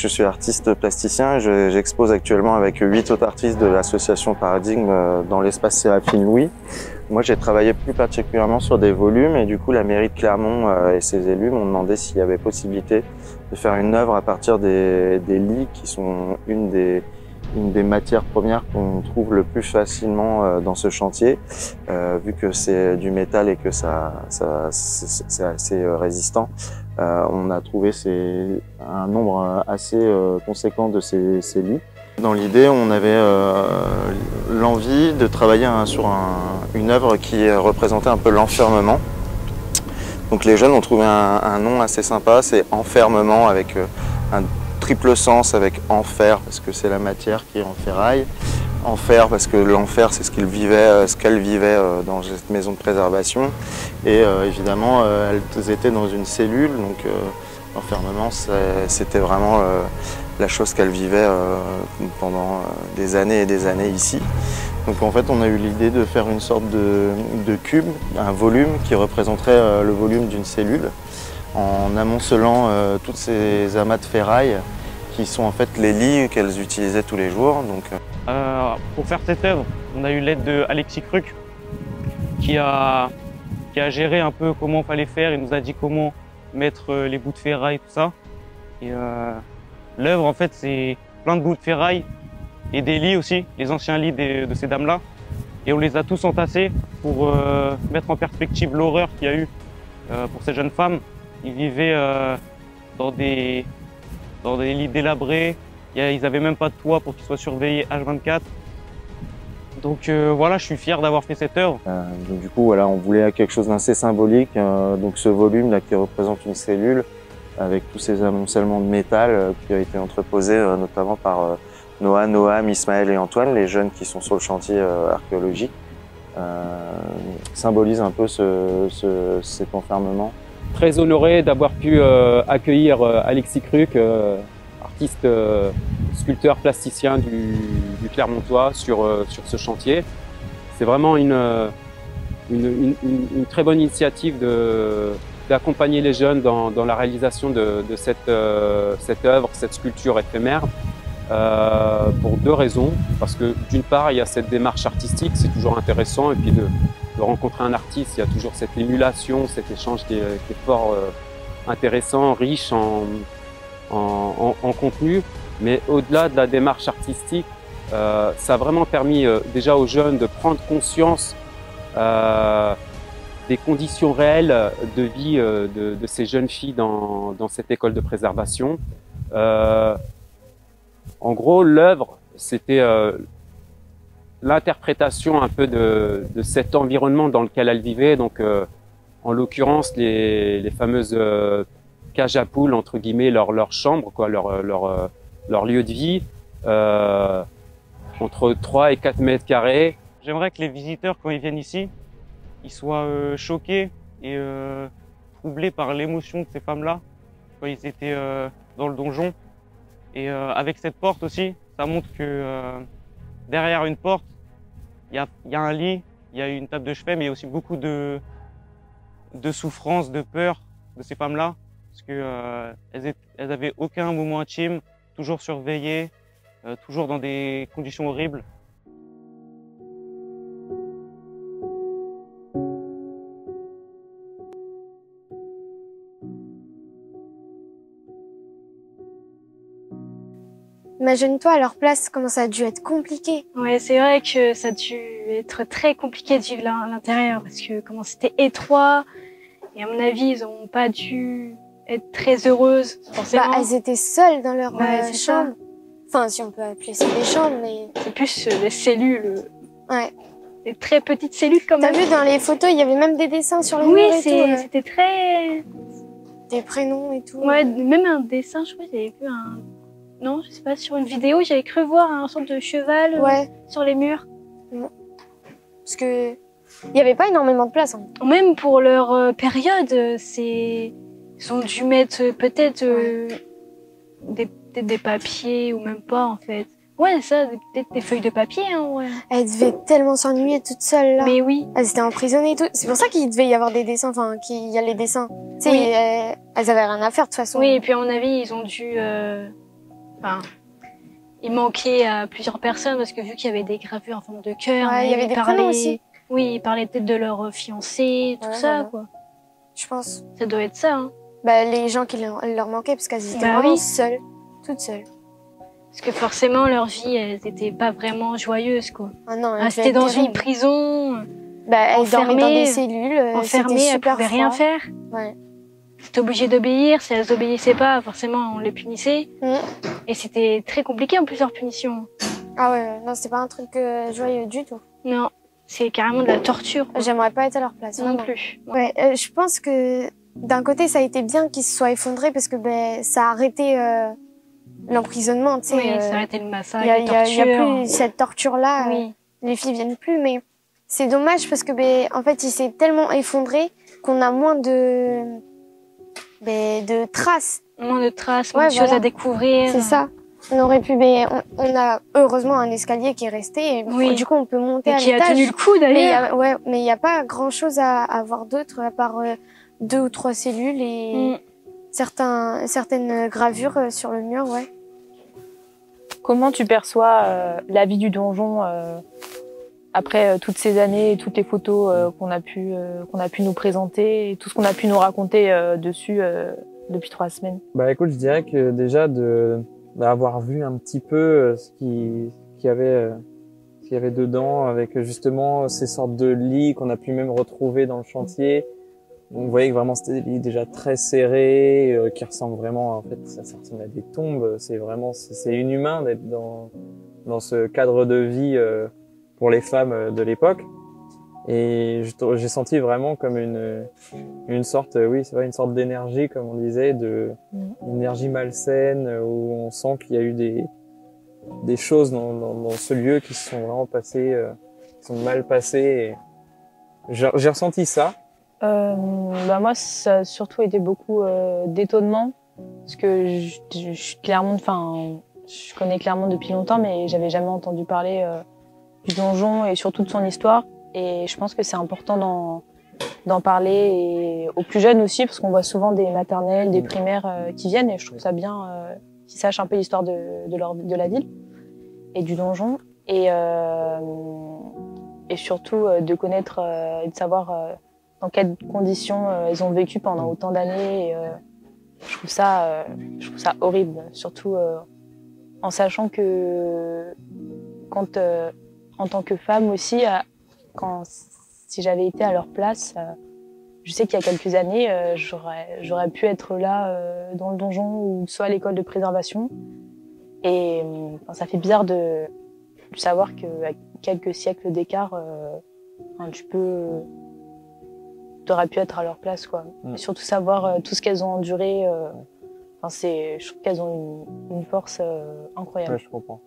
Je suis artiste plasticien et je- j'expose actuellement avec huit autres artistes de l'association Paradigme euh, dans l'espace Séraphine Louis. Moi, j'ai travaillé plus particulièrement sur des volumes et du coup, la mairie de Clermont euh, et ses élus m'ont demandé s'il y avait possibilité de faire une œuvre à partir des, des lits qui sont une des, une des matières premières qu'on trouve le plus facilement euh, dans ce chantier, euh, vu que c'est du métal et que ça, ça c'est assez euh, résistant. Euh, on a trouvé ces- un nombre euh, assez conséquent de ces, ces lits. Dans l'idée, on avait euh, l'envie de travailler un- sur un- une œuvre qui représentait un peu l'enfermement. Donc les jeunes ont trouvé un, un nom assez sympa, c'est enfermement avec un triple sens avec enfer parce que c'est la matière qui est en ferraille. Enfer parce que l'enfer c'est ce euh, ce qu'elle vivait euh, dans cette maison de préservation. Et euh, évidemment elles étaient dans une cellule, donc l'enfermement c'était vraiment la chose qu'elle vivait pendant des années et des années ici. Donc en fait on a eu l'idée de faire une sorte de, cube, un volume qui représenterait le volume d'une cellule en amoncelant euh, toutes ces amas de ferraille qui sont en fait les lits qu'elles utilisaient tous les jours. Euh, Euh, pour faire cette œuvre, on a eu l'aide de Alexis Cruc qui a, qui a géré un peu comment fallait faire. Il nous a dit comment mettre euh, les bouts de ferraille, tout ça. L'œuvre, en fait, c'est plein de bouts de ferraille et des lits aussi, les anciens lits de ces dames-là. Et on les a tous entassés pour mettre en perspective l'horreur qu'il y a eu pour ces jeunes femmes. Ils vivaient dans, des, dans des lits délabrés, a- ils n'avaient même pas de toit pour qu'ils soient surveillés H24. Donc euh, voilà, je suis fier d'avoir fait cette œuvre. euh, du coup, voilà, on voulait quelque chose d'assez symbolique. euh, donc ce volume là qui représente une cellule avec tous ces amoncellements de métal euh, qui ont été entreposés euh, notamment par Noah, Noam, Ismaël et Antoine, les jeunes qui sont sur le chantier archéologique, symbolise un peu ce, ce- cet enfermement. Très honoré d'avoir pu euh, accueillir euh, Alexis Cruc, euh, artiste sculpteur plasticien du, du Clermontois sur, sur ce chantier. C'est vraiment une, une, très bonne initiative de d'accompagner les jeunes dans, dans la réalisation de, de cette, cette œuvre, cette sculpture éphémère, pour deux raisons. Parce que d'une part, il y a cette démarche artistique, c'est toujours intéressant, et puis de, rencontrer un artiste, il y a toujours cette émulation, cet échange qui est, fort euh, intéressant, riche en, en, en- en contenu. Mais au-delà de la démarche artistique, euh, ça a vraiment permis euh, déjà aux jeunes de prendre conscience des conditions réelles de vie de, ces jeunes filles dans, cette école de préservation. En gros, l'œuvre, c'était l'interprétation un peu de, de cet environnement dans lequel elles vivaient. Donc, euh, en l'occurrence, les, les fameuses euh, cages à poules, entre guillemets, leur, leur chambre, quoi, leur, leur, euh, leur lieu de vie, euh, entre 3 et 4 mètres carrés. J'aimerais que les visiteurs, quand ils viennent ici, ils soient euh, choqués et euh, troublés par l'émotion de ces femmes-là quand ils étaient euh, dans le donjon. Et euh, avec cette porte aussi, ça montre que euh, derrière une porte, il y a, un lit, il y a une table de chevet, mais il y a aussi beaucoup de, de souffrance, de peur de ces femmes-là, parce que euh, avaient aucun moment intime, toujours surveillées, euh, toujours dans des conditions horribles. Imagine-toi à leur place, comment ça a dû être compliqué. Ouais, c'est vrai que ça a dû être très compliqué de vivre là à l'intérieur parce que comment c'était étroit et à mon avis ils ont pas dû être très heureuses forcément. Bah, elles étaient seules dans leur Ouais, euh, ça. chambre. Enfin, si on peut appeler ça des chambres, mais C'est plus euh, des cellules, ouais. des très petites cellules quand T'as même. vu dans les photos, il y avait même des dessins sur les Oui, murs et tout, c'est- ouais. c'était très. des prénoms et tout. Ouais, même un dessin, je crois j'avais vu un. Non, je sais pas, sur une vidéo, j'avais cru voir un sorte de cheval euh, sur les murs. parce que il y avait pas énormément de place. hein. Même pour leur euh, période, euh, c'est. Ils ont dû mettre peut-être des, des papiers ou même pas en fait. Ouais, ça, peut-être des feuilles de papier, hein, ouais. Elles devaient tellement s'ennuyer toutes seules là. Mais oui, Elles étaient emprisonnées et tout. C'est pour ça qu'il devait y avoir des dessins, enfin qu'il y a les dessins. Tu sais, Oui. elles, elles avaient rien à faire de toute façon. oui, et puis à mon avis, ils ont dû Enfin, il manquait à plusieurs personnes parce que vu qu'il y avait des gravures en forme de cœur, Ouais, il y avait des parlait- prénoms aussi. Oui, il parlait peut-être de leur fiancé, tout Ouais, ça, voilà. quoi. Je pense. Ça doit être ça, hein. Bah, les gens qui leur, manquaient parce qu'elles étaient Bah vraiment oui. seules, toutes seules. Parce que forcément, leur vie, elles étaient pas vraiment joyeuses, quoi. Ah non, elles Rester devaient dans une prison, Bah, elles dormaient dans des cellules, euh, enfermées, elles super pouvaient rien faire. Ouais. C'était obligé d'obéir. Si elles obéissaient pas, forcément, on les punissait. Mm. Et c'était très compliqué en plus leur punition. Ah ouais, non, c'était pas un truc euh, joyeux du tout. Non, c'est carrément de la torture. J'aimerais pas être à leur place. Non vraiment. plus. Ouais, euh, je pense que d'un côté, ça a été bien qu'ils se soient effondrés parce que ben, ça a arrêté euh, l'emprisonnement. Tu sais, Oui, euh, ça a été le massacre, il y a, a- plus cette torture-là. Oui. les filles viennent plus, mais c'est dommage parce que ben, en fait, il s'est tellement effondré qu'on a moins de ben, de traces. Moins de traces, Ouais, moins de choses à découvrir. C'est ça. On aurait pu, ben, on, on a heureusement un escalier qui est resté. Et Oui. Du coup, on peut monter Et à qui a l'étage. tenu le coup Mais d'ailleurs. ouais, mais il n'y a pas grand chose à, à voir d'autre à part euh, deux ou trois cellules et Mm. certains, certaines gravures euh, sur le mur, ouais. Comment tu perçois euh, la vie du donjon euh, après euh, toutes ces années, et toutes les photos euh, qu'on a pu euh, qu'on a pu nous présenter, et tout ce qu'on a pu nous raconter euh, dessus euh, depuis trois semaines. Bah écoute, je dirais que déjà de d'avoir vu un petit peu euh, ce qui ce qu'il y avait euh, ce qu'il y avait dedans avec justement ces sortes de lits qu'on a pu même retrouver dans le chantier. On voyait que vraiment c'était des lits déjà très serrés euh, qui ressemblent vraiment en fait ça, ça ressemble à des tombes, c'est vraiment c'est inhumain d'être dans dans ce cadre de vie euh, pour les femmes euh, de l'époque. Et j'ai senti vraiment comme une une sorte, euh, oui, c'est vrai, une sorte d'énergie, comme on disait, de une énergie malsaine euh, où on sent qu'il y a eu des des choses dans, dans, dans ce lieu qui se sont vraiment passées, euh, qui sont mal passées. J'ai ressenti ça. Euh, bah moi, ça a surtout été beaucoup euh, d'étonnement parce que je, je, clairement, enfin, je connais clairement depuis longtemps, mais j'avais jamais entendu parler du donjon et surtout de son histoire. Et je pense que c'est important d'en d'en parler et aux plus jeunes aussi, parce qu'on voit souvent des maternelles, des primaires euh, qui viennent, et je trouve ça bien euh, qu'ils sachent un peu l'histoire de, de, leur, de la ville et du donjon. Et, euh, et surtout euh, de connaître euh, et de savoir euh, dans quelles conditions euh, elles ont vécu pendant autant d'années. et, euh, je trouve ça, euh, je trouve ça horrible, surtout euh, en sachant que quand, euh, en tant que femme aussi, quand si j'avais été à leur place, euh, je sais qu'il y a quelques années, euh, j'aurais, pu être là euh, dans le donjon ou soit à l'école de préservation. Et enfin, ça fait bizarre de, de savoir qu'à quelques siècles d'écart, enfin, tu peux, t'aurais pu être à leur place, quoi. Mm. Et surtout savoir euh, tout ce qu'elles ont enduré. euh, enfin, c'est, je trouve qu'elles ont une, une force euh, incroyable. Ouais, je comprends.